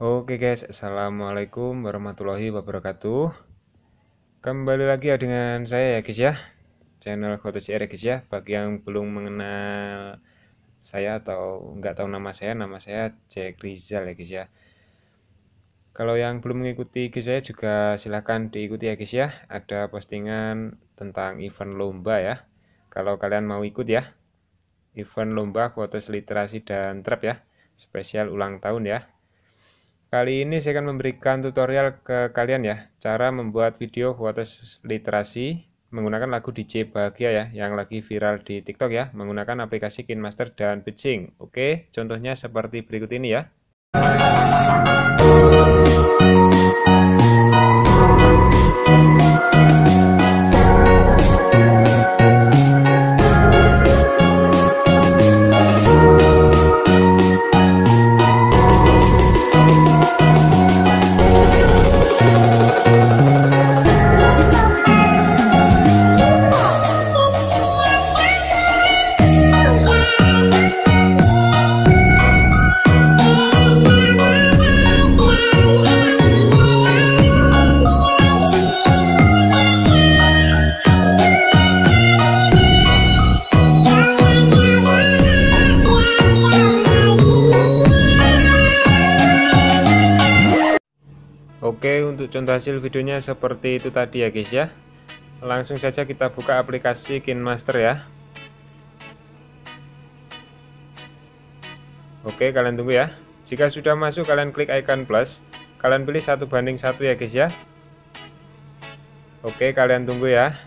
Oke guys, Assalamualaikum warahmatullahi wabarakatuh. Kembali lagi ya dengan saya ya guys ya. Channel CR ya guys ya. Bagi yang belum mengenal saya atau nggak tahu nama saya Nama saya Jack Rizal ya guys ya. Kalau yang belum mengikuti guys saya juga silahkan diikuti ya guys ya. Ada postingan tentang event lomba ya. Kalau kalian mau ikut ya Event lomba kuotas literasi dan trap ya. Spesial ulang tahun ya Kali ini saya akan memberikan tutorial ke kalian ya, cara membuat video kualitas literasi menggunakan lagu DJ Bahagia ya, yang lagi viral di TikTok ya, menggunakan aplikasi KinMaster dan Pitching. Oke, contohnya seperti berikut ini ya. Oke untuk contoh hasil videonya seperti itu tadi ya guys ya. Langsung saja kita buka aplikasi KinMaster ya. Oke kalian tunggu ya. Jika sudah masuk kalian klik icon plus. Kalian pilih satu banding satu ya guys ya. Oke kalian tunggu ya.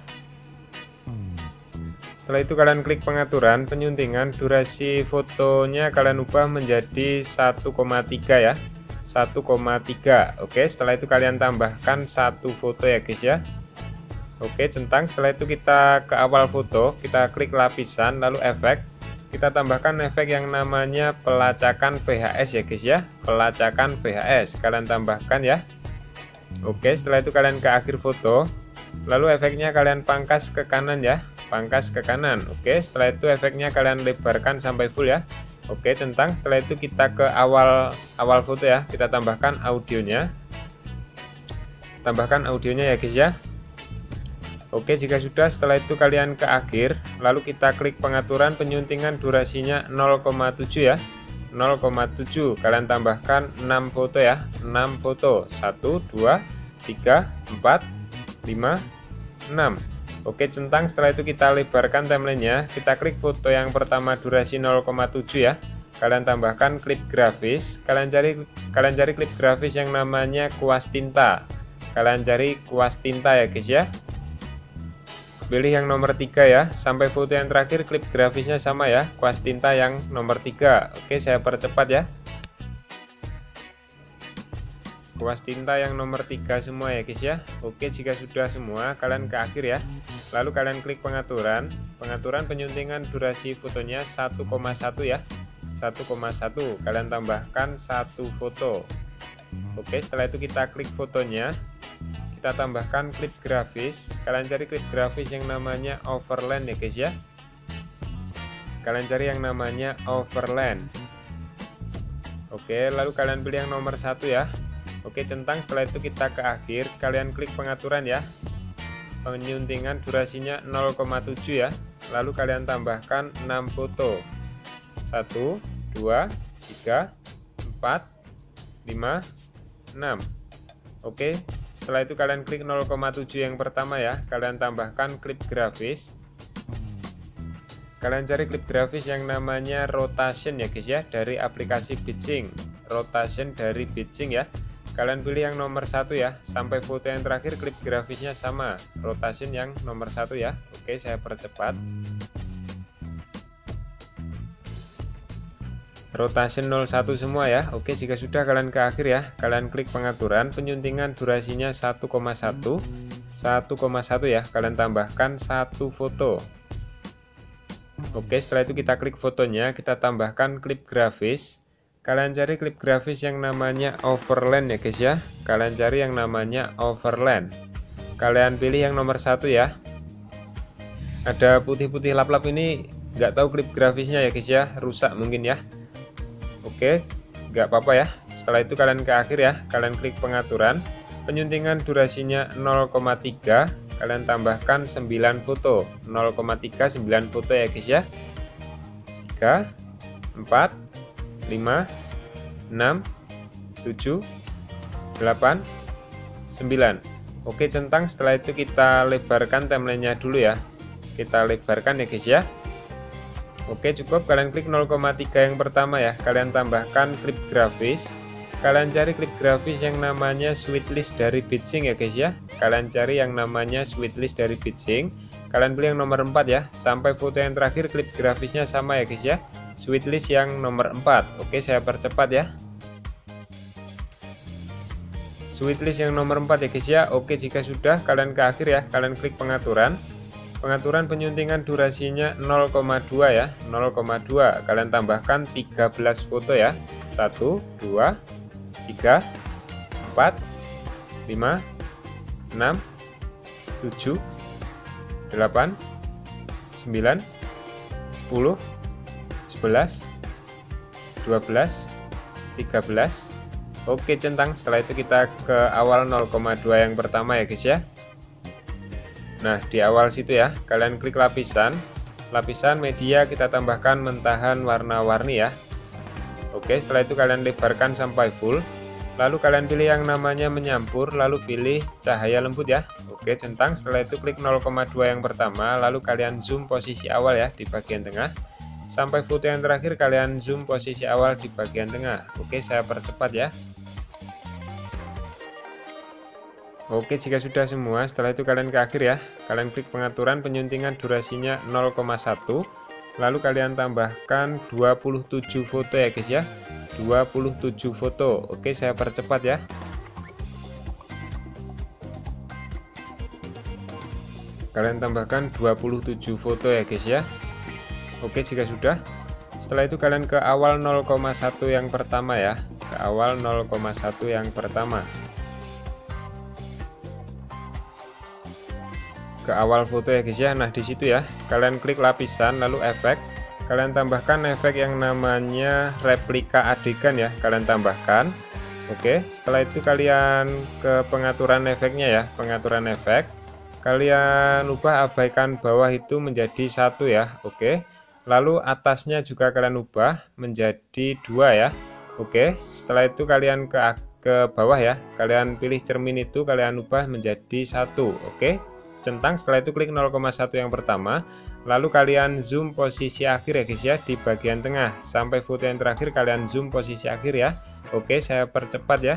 Setelah itu kalian klik pengaturan penyuntingan durasi fotonya kalian ubah menjadi 1,3 ya 1,3 oke setelah itu kalian tambahkan satu foto ya guys ya. Oke centang. Setelah itu kita ke awal foto kita klik lapisan lalu efek. Kita tambahkan efek yang namanya pelacakan VHS ya guys ya. Pelacakan VHS kalian tambahkan ya. Oke setelah itu kalian ke akhir foto. Lalu efeknya kalian pangkas ke kanan ya. Pangkas ke kanan. Oke setelah itu efeknya kalian lebarkan sampai full ya Oke centang setelah itu kita ke awal awal foto ya. Kita tambahkan audionya. Tambahkan audionya ya guys ya. Oke jika sudah setelah itu kalian ke akhir. Lalu kita klik pengaturan penyuntingan durasinya 0,7 ya. 0,7 kalian tambahkan 6 foto ya. 6 foto. 1 2 3 4 5 6 Oke centang. Setelah itu kita lebarkan timelinenya. Kita klik foto yang pertama durasi 0,7 ya. Kalian tambahkan klip grafis. Kalian cari kalian cari klip grafis yang namanya kuas tinta. Kalian cari kuas tinta ya guys ya. Pilih yang nomor 3 ya. Sampai foto yang terakhir klip grafisnya sama ya. Kuas tinta yang nomor 3 oke saya percepat ya kuas tinta yang nomor 3 semua ya guys ya. Oke jika sudah semua kalian ke akhir ya. Lalu kalian klik pengaturan. Pengaturan penyuntingan durasi fotonya 1,1 ya. 1,1 kalian tambahkan satu foto. Oke setelah itu kita klik fotonya. Kita tambahkan klip grafis. Kalian cari klip grafis yang namanya overland ya guys ya. Kalian cari yang namanya overland. Oke lalu kalian pilih yang nomor satu ya Oke centang. Setelah itu kita ke akhir. Kalian klik pengaturan ya. Penyuntingan durasinya 0,7 ya. Lalu kalian tambahkan 6 foto. 1 2 3 4 5 6 Oke setelah itu kalian klik 0,7 yang pertama ya. Kalian tambahkan klip grafis. Kalian cari klip grafis yang namanya rotation ya guys ya. Dari aplikasi Bitching rotation dari Bitching ya kalian pilih yang nomor satu ya. Sampai foto yang terakhir klip grafisnya sama. Rotation yang nomor satu ya. Oke saya percepat. Rotation 01 semua ya. Oke jika sudah kalian ke akhir ya. Kalian klik pengaturan. Penyuntingan durasinya 1,1 1,1 ya. Kalian tambahkan satu foto. Oke setelah itu kita klik fotonya. Kita tambahkan klip grafis kalian cari klip grafis yang namanya overland ya guys ya. Kalian cari yang namanya overland. Kalian pilih yang nomor satu ya. Ada putih-putih lap-lap ini nggak tahu klip grafisnya ya guys ya. Rusak mungkin ya. Oke nggak apa-apa ya. Setelah itu kalian ke akhir ya. Kalian klik pengaturan. Penyuntingan durasinya 0,3 kalian tambahkan 9 foto. 0,3 9 foto ya guys ya. 3 4 5 6 7 8 9 Oke centang setelah itu kita lebarkan timelinenya dulu ya. Kita lebarkan ya guys ya. Oke cukup. Kalian klik 0,3 yang pertama ya. Kalian tambahkan klip grafis. Kalian cari klip grafis yang namanya sweetlist dari Bitching ya guys ya. Kalian cari yang namanya sweetlist dari Bitching kalian pilih yang nomor 4 ya. Sampai foto yang terakhir klip grafisnya sama ya guys ya sweetlist yang nomor 4 oke saya percepat ya. Sweetlist yang nomor 4 ya guys ya. Oke jika sudah kalian ke akhir ya. Kalian klik pengaturan. Pengaturan penyuntingan durasinya 0,2 ya. 0,2 kalian tambahkan 13 foto ya. 1 2 3 4 5 6 7 8 9 10 11 12 13 Oke centang setelah itu kita ke awal 0,2 yang pertama ya guys ya Nah, di awal situ ya, kalian klik lapisan. Lapisan media kita tambahkan mentahan warna-warni ya. Oke, setelah itu kalian lebarkan sampai full. Lalu kalian pilih yang namanya menyampur, lalu pilih cahaya lembut ya. Oke, centang. Setelah itu klik 0,2 yang pertama, lalu kalian zoom posisi awal ya di bagian tengah. Sampai foto yang terakhir kalian zoom posisi awal di bagian tengah. Oke, saya percepat ya. Oke jika sudah semua setelah itu kalian ke akhir ya. Kalian klik pengaturan penyuntingan durasinya 0,1 lalu kalian tambahkan 27 foto ya guys ya. 27 foto. Oke saya percepat ya. Kalian tambahkan 27 foto ya guys ya Oke jika sudah. Setelah itu kalian ke awal 0,1 yang pertama ya. Ke awal 0,1 yang pertama. Ke awal foto ya guys ya. Nah di situ ya. Kalian klik lapisan lalu efek. Kalian tambahkan efek yang namanya replika adegan ya. Kalian tambahkan. Oke setelah itu kalian ke pengaturan efeknya ya. Pengaturan efek. Kalian ubah abaikan bawah itu menjadi satu ya. Oke lalu atasnya juga kalian ubah menjadi dua ya. Oke setelah itu kalian ke ke bawah ya. Kalian pilih cermin itu kalian ubah menjadi satu. Oke centang. Setelah itu klik 0,1 yang pertama. Lalu kalian zoom posisi akhir ya guys ya di bagian tengah. Sampai foto yang terakhir kalian zoom posisi akhir ya. Oke saya percepat ya.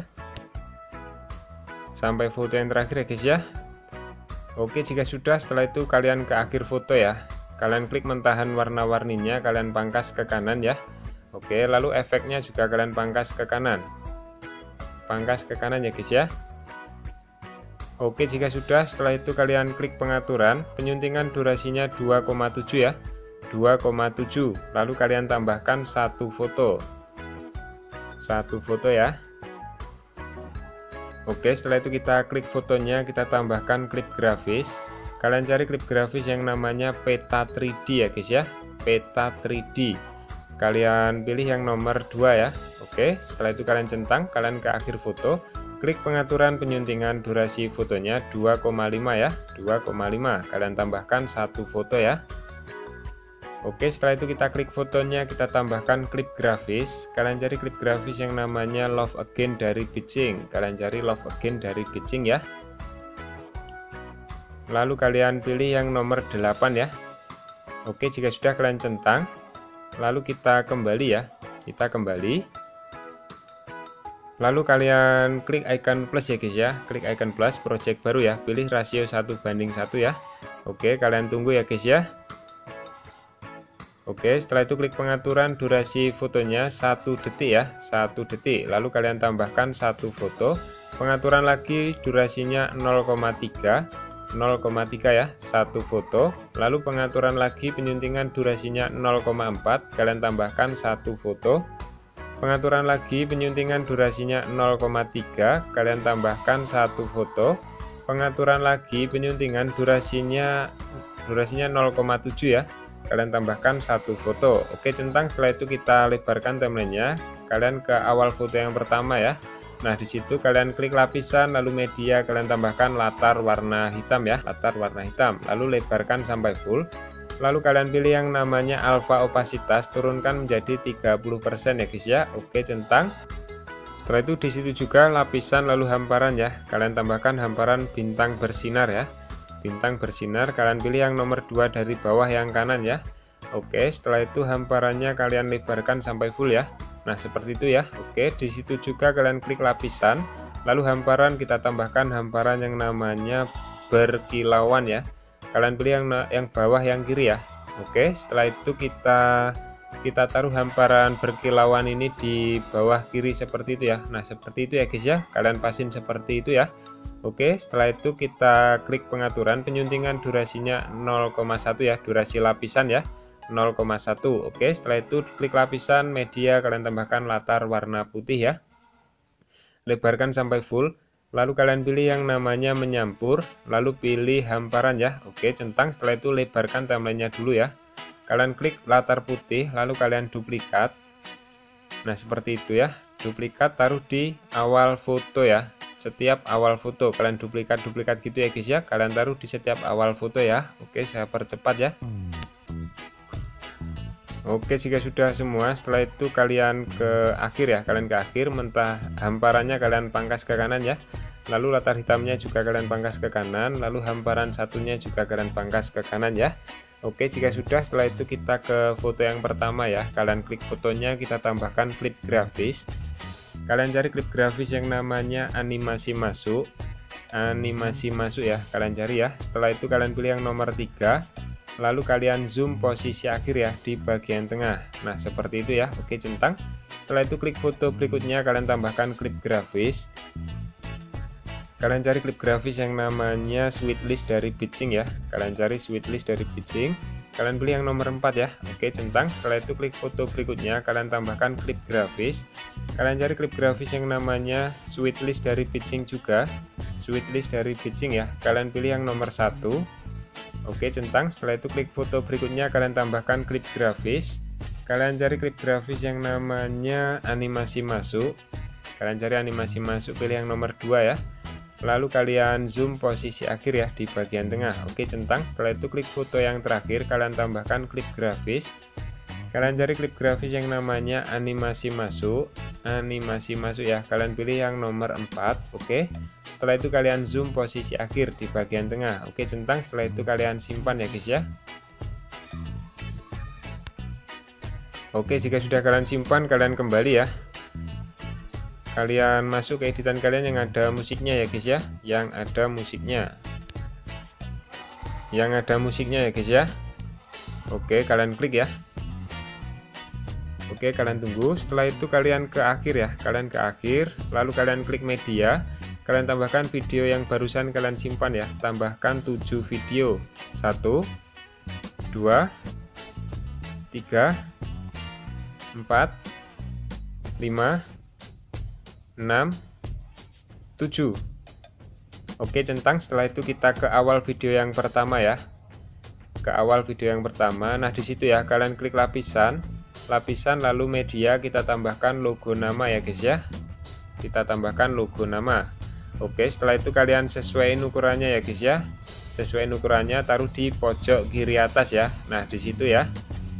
Sampai foto yang terakhir ya guys ya. Oke jika sudah setelah itu kalian ke akhir foto ya kalian klik mentahan warna-warninya kalian pangkas ke kanan ya. Oke lalu efeknya juga kalian pangkas ke kanan. Pangkas ke kanan ya guys ya. Oke jika sudah setelah itu kalian klik pengaturan. Penyuntingan durasinya 2,7 ya. 2,7 lalu kalian tambahkan satu foto. Satu foto ya. Oke setelah itu kita klik fotonya kita tambahkan klip grafis kalian cari klip grafis yang namanya peta 3D ya guys ya. Peta 3D kalian pilih yang nomor 2 ya. Oke setelah itu kalian centang kalian ke akhir foto. Klik pengaturan penyuntingan durasi fotonya 2,5 ya 2,5 kalian tambahkan satu foto ya. Oke setelah itu kita klik fotonya kita tambahkan klip grafis. Kalian cari klip grafis yang namanya love again dari pitching kalian cari love again dari pitching ya lalu kalian pilih yang nomor 8 ya. Oke jika sudah kalian centang lalu kita kembali ya. Kita kembali. Lalu kalian klik icon plus ya guys ya. Klik icon plus project baru ya. Pilih rasio 1 banding 1 ya. Oke kalian tunggu ya guys ya. Oke setelah itu klik pengaturan durasi fotonya 1 detik ya. 1 detik. Lalu kalian tambahkan satu foto. Pengaturan lagi durasinya 0,3 0,3 ya satu foto lalu pengaturan lagi penyuntingan durasinya 0,4 kalian tambahkan satu foto Pengaturan lagi penyuntingan durasinya 0,3 kalian tambahkan satu foto. Pengaturan lagi penyuntingan durasinya durasinya 0,7 ya. Kalian tambahkan satu foto. Oke centang setelah itu kita lebarkan timelinenya. kalian ke awal foto yang pertama ya Nah, di situ kalian klik lapisan, lalu media, kalian tambahkan latar warna hitam ya, latar warna hitam. Lalu lebarkan sampai full. Lalu kalian pilih yang namanya alpha opasitas, turunkan menjadi 30% ya guys ya. Oke, centang. Setelah itu di situ juga lapisan lalu hamparan ya. Kalian tambahkan hamparan bintang bersinar ya. Bintang bersinar, kalian pilih yang nomor 2 dari bawah yang kanan ya. Oke, setelah itu hamparannya kalian lebarkan sampai full ya. Nah, seperti itu ya. Oke, di situ juga kalian klik lapisan, lalu hamparan kita tambahkan hamparan yang namanya berkilauan ya. Kalian pilih yang yang bawah yang kiri ya. Oke, setelah itu kita kita taruh hamparan berkilauan ini di bawah kiri seperti itu ya. Nah, seperti itu ya guys ya. Kalian pasin seperti itu ya. Oke, setelah itu kita klik pengaturan penyuntingan durasinya 0,1 ya, durasi lapisan ya. 0,1 oke setelah itu klik lapisan media kalian tambahkan latar warna putih ya. Lebarkan sampai full. Lalu kalian pilih yang namanya menyampur lalu pilih hamparan ya. Oke centang. Setelah itu lebarkan timelinenya dulu ya. Kalian klik latar putih lalu kalian duplikat. Nah seperti itu ya. Duplikat taruh di awal foto ya. Setiap awal foto. Kalian duplikat duplikat gitu ya guys ya. Kalian taruh di setiap awal foto ya. Oke saya percepat ya Oke jika sudah semua setelah itu kalian ke akhir ya kalian ke akhir mentah hamparannya kalian pangkas ke kanan ya. Lalu latar hitamnya juga kalian pangkas ke kanan lalu hamparan satunya juga kalian pangkas ke kanan ya. Oke jika sudah setelah itu kita ke foto yang pertama ya. Kalian klik fotonya kita tambahkan klip grafis. Kalian cari klip grafis yang namanya animasi masuk. Animasi masuk ya kalian cari ya. Setelah itu kalian pilih yang nomor 3 lalu kalian zoom posisi akhir ya di bagian tengah. Nah seperti itu ya. Oke centang. Setelah itu klik foto berikutnya kalian tambahkan klip grafis. Kalian cari klip grafis yang namanya sweetlist dari pitching ya. Kalian cari sweetlist dari pitching kalian pilih yang nomor 4 ya. Oke centang. Setelah itu klik foto berikutnya kalian tambahkan klip grafis. Kalian cari klip grafis yang namanya sweetlist dari pitching juga. Sweetlist dari pitching ya. Kalian pilih yang nomor satu Oke centang. Setelah itu klik foto berikutnya. Kalian tambahkan klip grafis. Kalian cari klip grafis yang namanya animasi masuk. Kalian cari animasi masuk pilih yang nomor 2 ya. Lalu kalian zoom posisi akhir ya di bagian tengah. Oke centang. Setelah itu klik foto yang terakhir. Kalian tambahkan klip grafis kalian cari klip grafis yang namanya animasi masuk. Animasi masuk ya. Kalian pilih yang nomor 4 oke? Setelah itu kalian zoom posisi akhir di bagian tengah. Oke centang. Setelah itu kalian simpan ya guys ya. Oke jika sudah kalian simpan kalian kembali ya. Kalian masuk ke editan kalian yang ada musiknya ya guys ya. Yang ada musiknya. Yang ada musiknya ya guys ya. Oke kalian klik ya Oke kalian tunggu. Setelah itu kalian ke akhir ya. Kalian ke akhir lalu kalian klik media. Kalian tambahkan video yang barusan kalian simpan ya. Tambahkan 7 video. 1 2 3 4 5 6 7 Oke centang. Setelah itu kita ke awal video yang pertama ya. Ke awal video yang pertama. Nah di situ ya kalian klik lapisan lapisan lalu media kita tambahkan logo nama ya guys ya. Kita tambahkan logo nama. Oke setelah itu kalian sesuaiin ukurannya ya guys ya. Sesuai ukurannya taruh di pojok kiri atas ya. Nah di situ ya.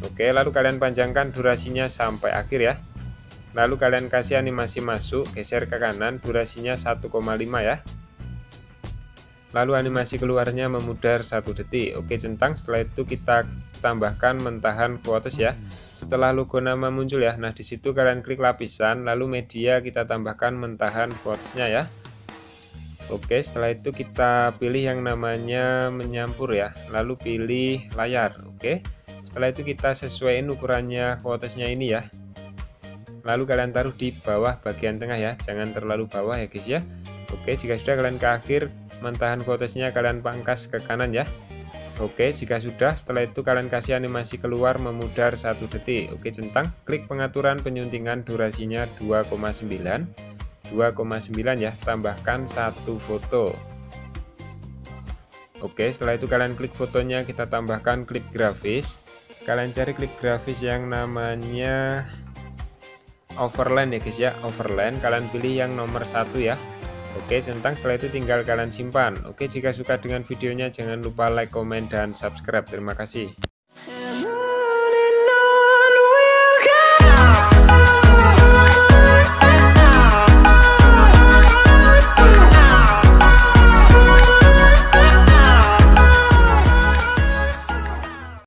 Oke lalu kalian panjangkan durasinya sampai akhir ya. Lalu kalian kasih animasi masuk geser ke kanan durasinya 1,5 ya. Lalu animasi keluarnya memudar satu detik. Oke centang. Setelah itu kita tambahkan mentahan quotes ya setelah logo nama muncul ya nah di situ kalian klik lapisan lalu media kita tambahkan mentahan quotesnya ya. Oke setelah itu kita pilih yang namanya menyampur ya lalu pilih layar Oke. Setelah itu kita sesuaikan ukurannya quotesnya ini ya. Lalu kalian taruh di bawah bagian tengah ya jangan terlalu bawah ya guys ya. Oke jika sudah kalian ke akhir mentahan quotesnya kalian pangkas ke kanan ya Oke jika sudah setelah itu kalian kasih animasi keluar memudar satu detik. Oke centang klik pengaturan penyuntingan durasinya 2,9 2,9 ya tambahkan satu foto. Oke setelah itu kalian klik fotonya kita tambahkan klip grafis. Kalian cari klip grafis yang namanya overland ya guys ya overland. Kalian pilih yang nomor satu ya Oke centang setelah itu tinggal kalian simpan. Oke jika suka dengan videonya jangan lupa like comment dan subscribe. Terima kasih